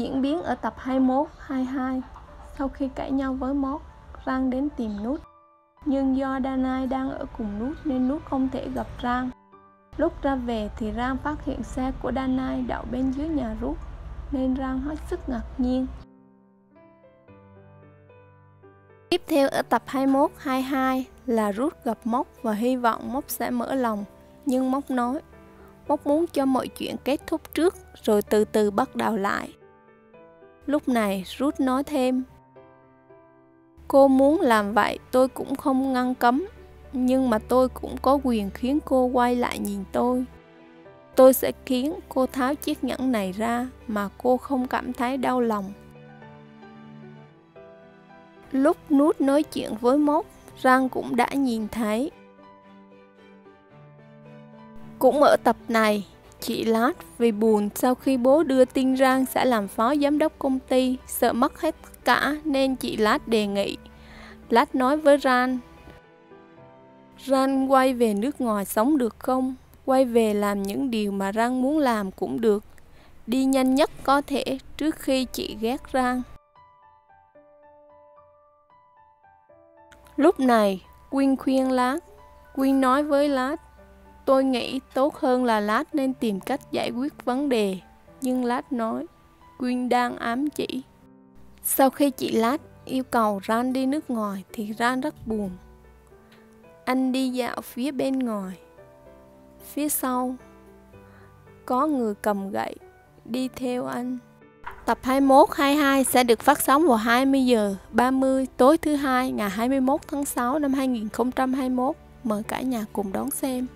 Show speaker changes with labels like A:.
A: diễn biến ở tập 21, 22 Sau khi cãi nhau với Mót, Rang đến tìm Nút. Nhưng do Danai đang ở cùng Nút nên Nút không thể gặp Rang. Lúc ra về thì Rang phát hiện xe của Danai đậu bên dưới nhà Rút Nên Rang hết sức ngạc nhiên. Tiếp theo ở tập 21, 22 là Rút gặp Mốc và hy vọng Mốc sẽ mở lòng. Nhưng Mốc nói Mốc muốn cho mọi chuyện kết thúc trước rồi từ từ bắt đầu lại. Lúc này Ruth nói thêm, Cô muốn làm vậy tôi cũng không ngăn cấm, Nhưng mà tôi cũng có quyền khiến cô quay lại nhìn tôi. Tôi sẽ khiến cô tháo chiếc nhẫn này ra Mà cô không cảm thấy đau lòng. Lúc Nút nói chuyện với Mốc Răng cũng đã nhìn thấy. Cũng ở tập này Chị Lát vì buồn sau khi bố đưa tin rằng sẽ làm phó giám đốc công ty, sợ mất hết cả nên chị Lát đề nghị. Lát nói với Ran, Ran quay về nước ngoài sống được không? Quay về làm những điều mà Ran muốn làm cũng được. Đi nhanh nhất có thể trước khi chị ghét Ran. Lúc này, Quyên khuyên Lát. Quyên nói với Lát, Tôi nghĩ tốt hơn là Lát nên tìm cách giải quyết vấn đề. Nhưng Lát nói, Quyên đang ám chỉ. Sau khi chị Lát yêu cầu Ran đi nước ngoài thì Ran rất buồn. Anh đi dạo phía bên ngoài. Phía sau, có người cầm gậy đi theo anh. Tập 21 22 sẽ được phát sóng vào 20 giờ 30 tối thứ hai ngày 21 tháng 6 năm 2021. Mời cả nhà cùng đón xem.